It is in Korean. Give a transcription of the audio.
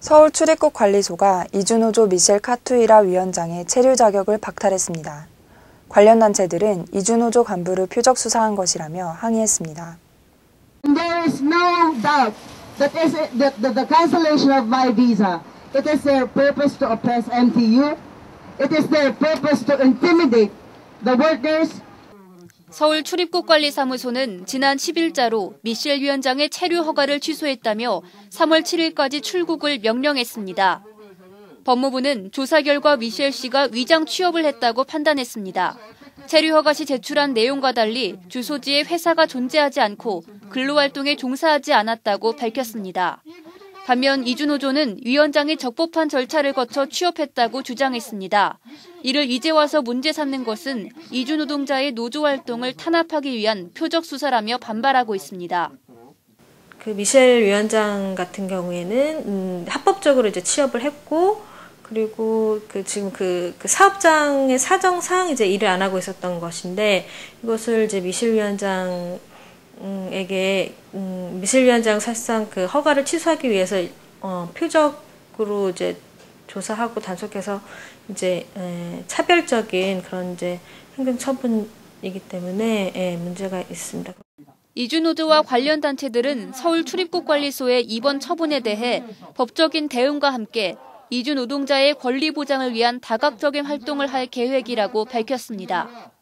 서울 출입국 관리소가 이주노조 미셸 카투이라 위원장의 체류 자격을 박탈했습니다. 관련 단체들은 이주노조 간부를 표적 수사한 것이라며 항의했습니다. There is no doubt that is that the cancellation of my visa, it is their purpose to oppress MTU. It is their purpose to intimidate the workers 서울 출입국관리사무소는 지난 10일자로 미셸 위원장의 체류 허가를 취소했다며 3월 7일까지 출국을 명령했습니다. 법무부는 조사 결과 미셸 씨가 위장 취업을 했다고 판단했습니다. 체류 허가 시 제출한 내용과 달리 주소지에 회사가 존재하지 않고 근로활동에 종사하지 않았다고 밝혔습니다. 반면 이주노조는 위원장이 적법한 절차를 거쳐 취업했다고 주장했습니다. 이를 이제 와서 문제 삼는 것은 이주 노동자의 노조 활동을 탄압하기 위한 표적 수사라며 반발하고 있습니다. 그 미셸 위원장 같은 경우에는 음, 합법적으로 이제 취업을 했고 그리고 그 지금 그, 그 사업장의 사정상 이제 일을 안 하고 있었던 것인데 이것을 이제 미셸 위원장 에게 음, 미셸 위원장 사실상 그 허가를 취소하기 위해서 어, 표적으로 이제 조사하고 단속해서 이제 에, 차별적인 그런 이제 행정 처분이기 때문에 에, 문제가 있습니다. 이주노조와 관련 단체들은 서울 출입국관리소의 이번 처분에 대해 법적인 대응과 함께 이주 노동자의 권리 보장을 위한 다각적인 활동을 할 계획이라고 밝혔습니다.